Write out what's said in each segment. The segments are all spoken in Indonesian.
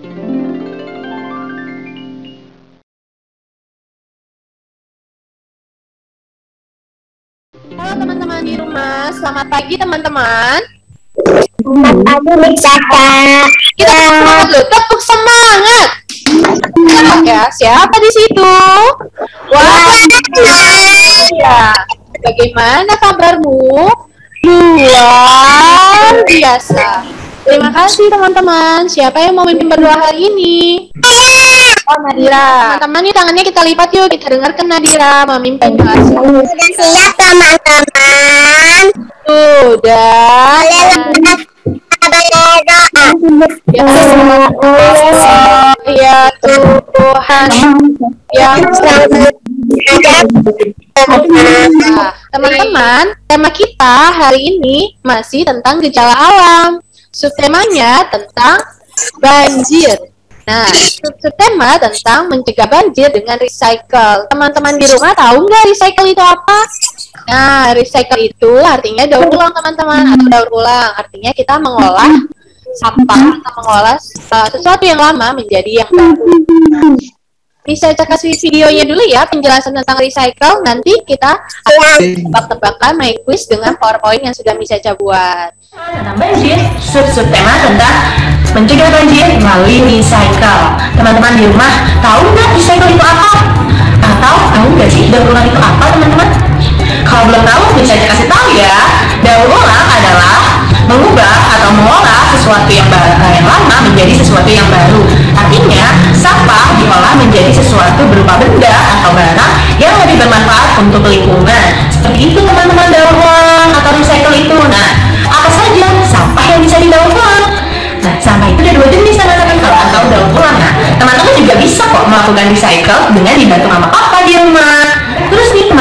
Halo teman-teman di rumah, selamat pagi teman-teman. Selamat pagi, Miss Caca. Kita semangat dulu, tepuk semangat. Semangat ya, siapa di situ? Wah, ya. Bagaimana kabarmu? Luar biasa. Terima kasih teman-teman. Siapa yang mau memimpin berdoa hari ini? Oh, Nadira. Teman-teman, nih tangannya kita lipat yuk. Kita dengarkan Nadira memimpin doa. Sudah siap, teman-teman. Sudah. Boleh doa. Ya, ya Tuhan yang selalu teman-teman, tema kita hari ini masih tentang gejala alam. Subtemanya tentang banjir. Nah, subtema tentang mencegah banjir dengan recycle. Teman-teman di rumah tahu nggak recycle itu apa? Nah, recycle itu artinya daur ulang teman-teman atau daur ulang. Artinya kita mengolah sampah atau mengolah uh, sesuatu yang lama menjadi yang baru. Bisa cek kasih videonya dulu ya penjelasan tentang recycle. Nanti kita akan tebak-tebakan main quiz dengan PowerPoint yang sudah bisa buat. tentang banjir, sub-sub tema tentang mencegah banjir melalui recycle. Teman-teman di rumah tahu nggak recycle itu apa? Atau tahu nggak sih daur ulang itu apa, teman-teman? Kalau belum tahu bisa kasih tahu ya. Daur ulang adalah mengubah atau mengolah sesuatu yang baru, yang lama menjadi sesuatu yang baru. Artinya, sampah diolah menjadi sesuatu berupa benda atau barang yang lebih bermanfaat untuk lingkungan. Seperti itu teman-teman daur ulang atau recycle itu. Nah, apa saja sampah yang bisa didaur ulang? Nah, sampah itu ada dua jenis teman-teman kalau atau daur ulang. Nah, teman-teman juga bisa kok melakukan recycle dengan dibantu sama papa di rumah.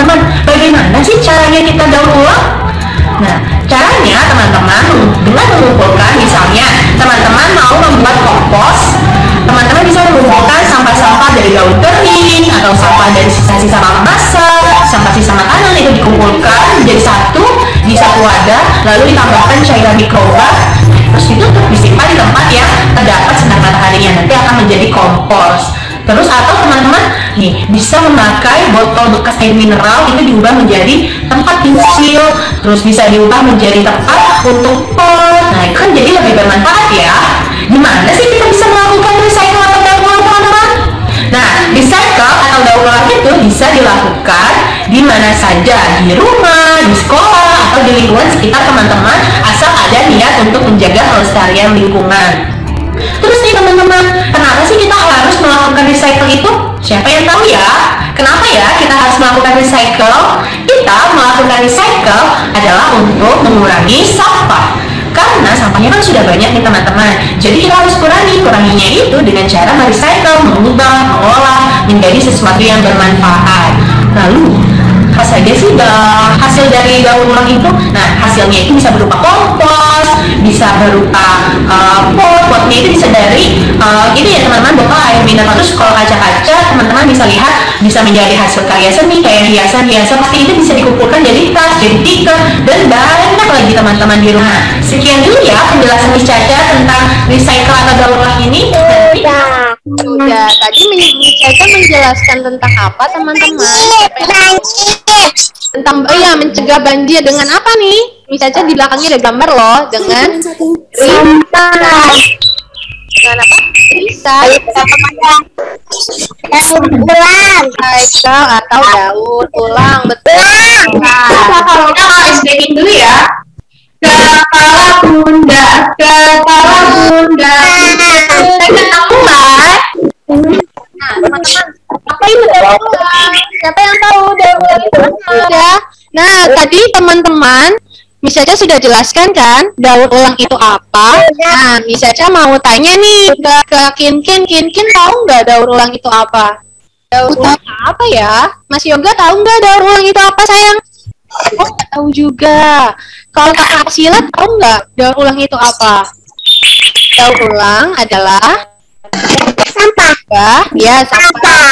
Teman-teman, bagaimana sih caranya kita daur ulang? Nah, caranya teman-teman dengan mengumpulkan misalnya teman-teman mau membuat kompos, teman-teman bisa mengumpulkan sampah-sampah dari daun kering atau sampah dari sisa-sisa makan masak, sampah sisa makanan itu dikumpulkan menjadi satu di satu wadah, lalu ditambahkan cairan mikroba, terus ditutup disimpan di tempat yang terdapat sinar mataharinya nanti akan menjadi kompos. Terus atau teman-teman nih bisa memakai botol bekas air mineral itu diubah menjadi tempat pensil, terus bisa diubah menjadi tempat untuk pot. Nah itu kan jadi lebih bermanfaat ya. Gimana sih kita bisa melakukan recycle atau daur ulang teman-teman? Nah, recycle atau daur ulang itu bisa dilakukan di mana saja, di rumah, di sekolah, atau di lingkungan sekitar teman-teman, asal ada niat untuk menjaga kelestarian lingkungan. Terus nih teman-teman, kenapa sih kita harus melakukan recycle itu? Siapa yang tahu ya? Kenapa ya kita harus melakukan recycle? Kita melakukan recycle adalah untuk mengurangi sampah. Karena sampahnya kan sudah banyak nih teman-teman. Jadi kita harus kurangi. Kuranginya itu dengan cara merecycle, mengubah, mengolah menjadi sesuatu yang bermanfaat. Lalu apa saja sih hasil dari daur ulang itu? Nah, hasilnya itu bisa berupa kompos, bisa berupa uh, pot, potnya itu bisa dari uh, ini ya teman-teman botol air mineral terus kalau kaca-kaca teman-teman bisa lihat bisa menjadi hasil karya seni kayak hiasan-hiasan pasti itu bisa dikumpulkan jadi tas, jadi tikar dan banyak lagi teman-teman di rumah. Sekian dulu ya penjelasan Miss Caca tentang recycle atau daur ulang ini. Nanti Sudah, tadi Caca menjelaskan tentang apa teman-teman? Tentang oh iya mencegah banjir dengan apa nih? Miss Caca di belakangnya ada gambar loh dengan Sampah. dengan apa? Recycle Ulang. recycle atau daur ulang betul. Nah, kalau kita speaking dulu ya. Kepala bunda, kepala bunda, tentang mulai. Nah, teman-teman, apa itu daur ulang? Siapa yang tahu daur ulang itu apa? Nah, tadi teman-teman Miss Caca sudah jelaskan kan daur ulang itu apa? Nah, Miss Caca mau tanya nih ke, ke Kin Kin, Kin Kin tahu nggak daur ulang itu apa? Daur ulang apa ya? Mas Yoga tahu nggak daur ulang itu apa sayang? Oh, nggak tahu juga. Kalau Kak Arsila tahu nggak daur ulang itu apa? Daur ulang adalah Sampah. sampah, ya sampah,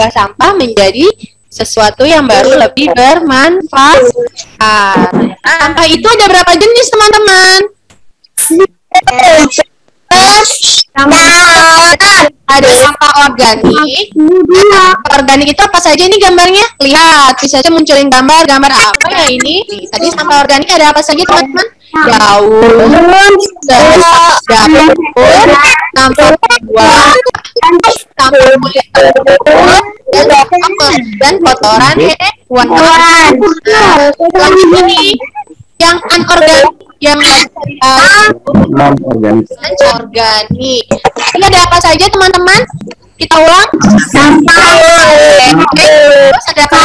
mengubah sampah menjadi sesuatu yang baru lebih bermanfaat. Nah, sampah itu ada berapa jenis teman-teman? Ada sampah organik. Organik itu apa saja ini gambarnya? Lihat, bisa saja munculin gambar. Gambar apa ya ini? Tadi sampah organik ada apa saja teman-teman? Daun, dapur, sampah buah, telur, dan? Dan kotoran hewan. Nah, selanjutnya ini yang anorganik yang non organik organik. Ini ada apa saja teman-teman? Kita ulang. Sampah. Terus ada apa?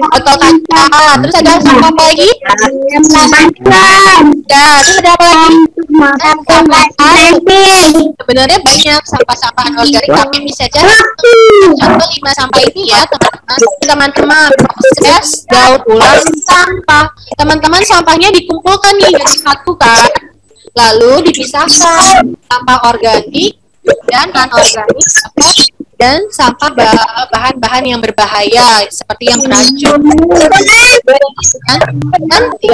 Botol kaca. Terus ada sampah apa lagi? Ya, terus ada apa lagi? Sebenarnya banyak sampah-sampah anorganik tapi bisa jadi contoh lima sampah ini ya teman-teman. Teman-teman proses daur ulang sampah. Teman-teman sampahnya dikumpulkan nih jadi satu kan. Lalu dipisahkan sampah organik dan anorganik dan sampah bah- bahan-bahan yang berbahaya seperti yang beracun. Nanti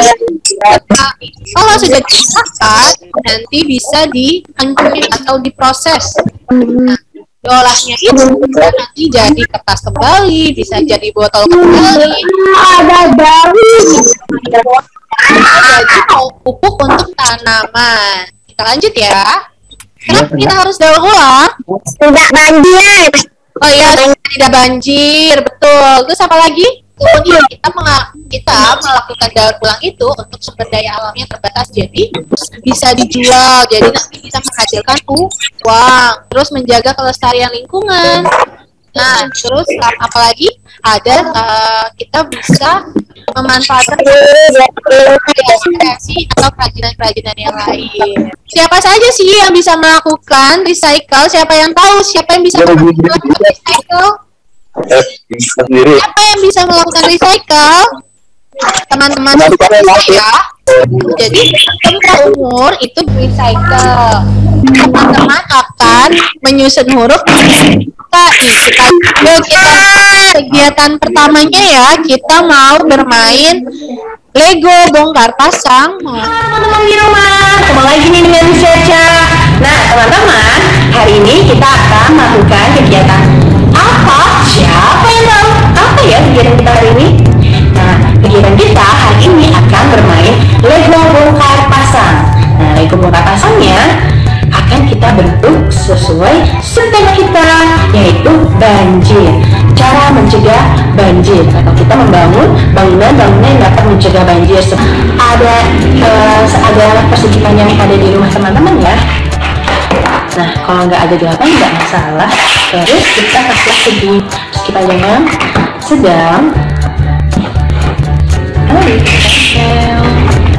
kalau sudah dipisahkan nanti bisa dihancurkan atau diproses. Nah, diolahnya itu bisa nanti jadi kertas kembali, bisa jadi botol kembali, jadi pupuk untuk tanaman. Kita lanjut ya. Kenapa kita harus daur ulang? Tidak banjir. Oh iya, tidak banjir, betul. Terus apa lagi? Kemudian kita menga- kita melakukan daur ulang itu untuk sumber daya alam yang terbatas, jadi bisa dijual, jadi nanti bisa menghasilkan uang, terus menjaga kelestarian lingkungan. Nah, terus apa lagi? Ada eh, kita bisa memanfaatkan kreasi atau kerajinan-kerajinan yang lain. Siapa saja sih yang bisa melakukan recycle? Siapa yang tahu? Siapa yang bisa melakukan recycle? eh Siapa yang bisa melakukan recycle? Teman-teman ya. Jadi tentang umur itu recycle. Teman-teman akan menyusun huruf. Kita kita yuk kita kegiatan pertamanya ya kita mau bermain Lego bongkar pasang. Mau teman-teman di rumah kembali lagi nih dengan Caca nah teman-teman hari ini kita akan melakukan kegiatan apa? Siapa yang tahu? Apa ya kegiatan kita hari ini? nah kegiatan kita hari ini akan bermain Lego bongkar pasang. Nah Lego bongkar pasangnya akan kita bentuk sesuai subtema kita yaitu banjir. Cara mencegah banjir. Atau kita membangun bangunan-bangunan yang dapat mencegah banjir. Ada eh, ada yang ada di rumah teman-teman ya? Nah kalau nggak ada jawaban nggak masalah. Terus kita kasih segi panjang yang sedang Lalu kita tempel.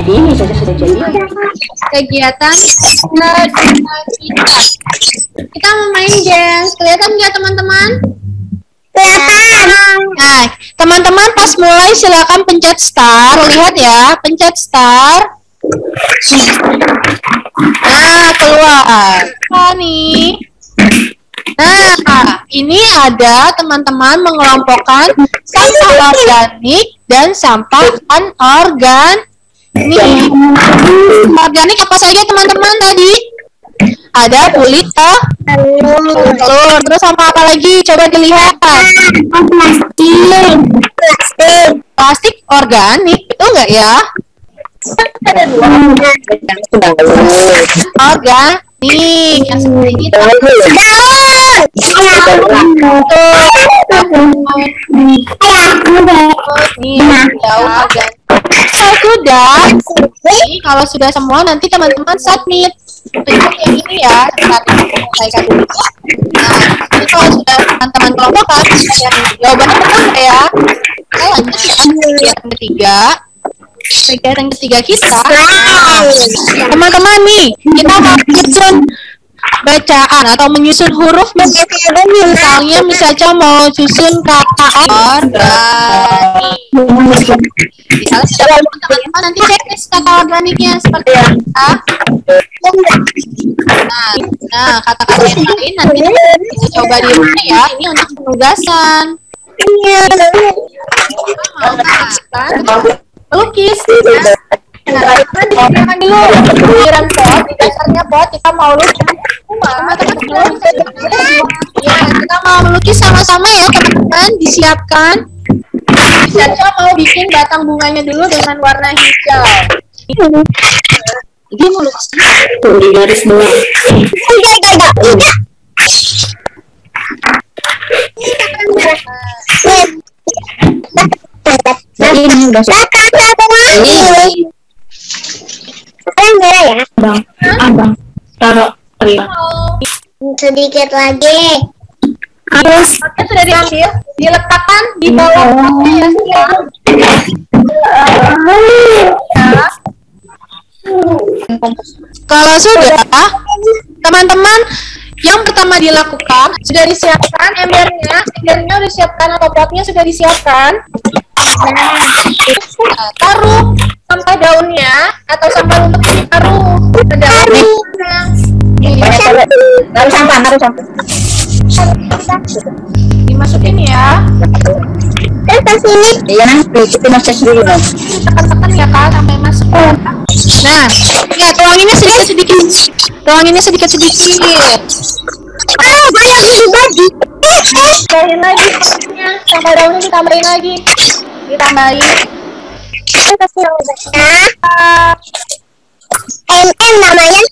Jadi ini saja sudah jadi. kegiatan kedua kita kita mau main games kelihatan nggak teman-teman Nah, teman-teman pas mulai silakan pencet star. Lihat ya, pencet star. Nah, keluar. Apa nih? Nah, ini ada teman-teman mengelompokkan sampah organik dan sampah anorganik. Organik apa saja teman-teman tadi? Ada kulit oh, telur. Terus sama apa lagi? Coba dilihat. Plastik organik, betul nggak ya? Organik. Yang seperti ini nih jauh. Kalau sudah, semua nanti teman-teman submit. Tunjuk yang ini ya saat selesaikan dulu nah ini kalau sudah teman-teman kelompokkan yang jawabannya benar ya? Kita lanjut ya kegiatan ketiga. Kegiatan ketiga kita. Nah, teman-teman nih kita mau menyusun bacaan atau menyusun huruf misalnya misalnya mau susun kata organik misalnya teman-teman nanti cek kata organiknya seperti apa Nah, nah kata-kata yang lain nanti bisa coba di rumah ya. Ini untuk penugasan. Mau kan? Lukis. Nah, teman-teman dulu pikiran pot, di dasarnya pot kita mau lukis. Ya, kita mau melukis sama-sama ya teman-teman. Disiapkan. Bisa mau bikin batang bunganya dulu dengan warna hijau. Dia mau lukis Tuh di garis bawah. Ini udah Ini. Bang, abang, taruh Ria. Sedikit lagi. Harus Potnya sudah diambil, diletakkan di bawah potnya ya sayang. Kalau sudah, teman-teman yang pertama dilakukan sudah disiapkan embernya, embernya sudah disiapkan atau potnya sudah disiapkan. Nah, taruh sampah daunnya atau sampah untuk taruh ke dalamnya. Taruh sampah, taruh sampah. Dimasukin ya. Terus ke sini. Iya nanti kita masuk dulu dong. tekan-tekan ya kak sampai masuk nah ya tuanginnya sedikit sedikit tuanginnya sedikit sedikit Oh, banyak dibagi. tambahin lagi sampai daunnya ditambahin lagi ditambahin Terus ke sini. Nah, namanya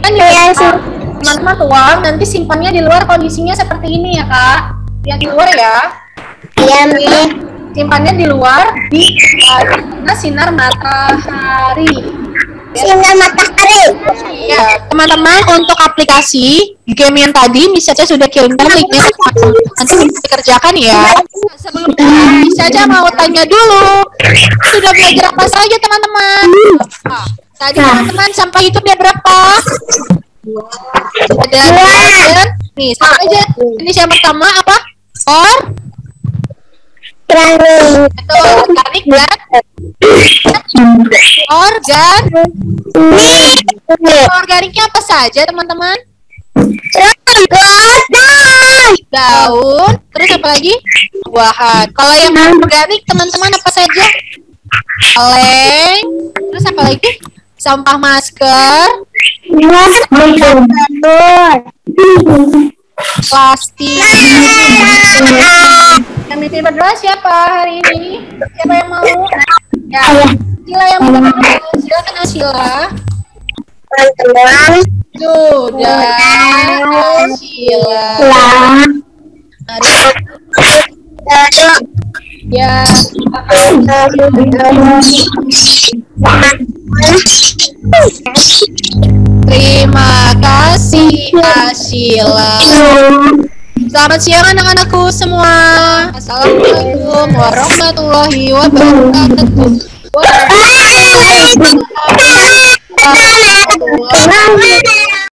kan ya teman-teman tuang nanti simpannya di luar kondisinya seperti ini ya kak lihat di luar ya Iya, simpannya di luar di uh, sinar matahari Sinar matahari. Ya, teman-teman untuk aplikasi game yang tadi misalnya sudah kirimkan linknya nanti bisa dikerjakan ya. Sebelumnya bisa aja mau tanya dulu. Sudah belajar apa saja teman-teman? Tadi teman-teman sampai itu dia berapa? Ada dua. ya? Nih, sama aja. Ini yang pertama apa? Or Kerang. atau organik dan organ. Organiknya apa saja teman-teman? daun, terus apa lagi? Buahan. Kalau yang organik teman-teman apa saja? Kaleng, terus apa lagi? Sampah masker, plastik. Yang mimpi berdua siapa hari ini? Siapa yang mau? Ya, Sila yang mau dulu. Silakan Asila. Teman-teman. Sudah, Sila. Ya, terima kasih Asila. Selamat siang anak-anakku semua. Assalamualaikum warahmatullahi wabarakatuh. Waalaikumsalam warahmatullahi wabarakatuh.